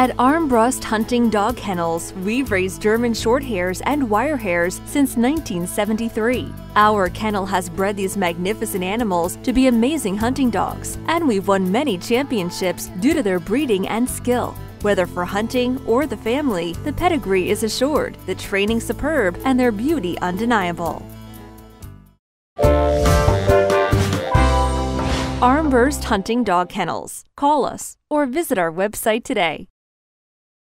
At Armbrust Hunting Dog Kennels, we've raised German Shorthairs and Wirehairs since 1973. Our kennel has bred these magnificent animals to be amazing hunting dogs, and we've won many championships due to their breeding and skill. Whether for hunting or the family, the pedigree is assured, the training superb, and their beauty undeniable. Armbrust Hunting Dog Kennels. Call us or visit our website today.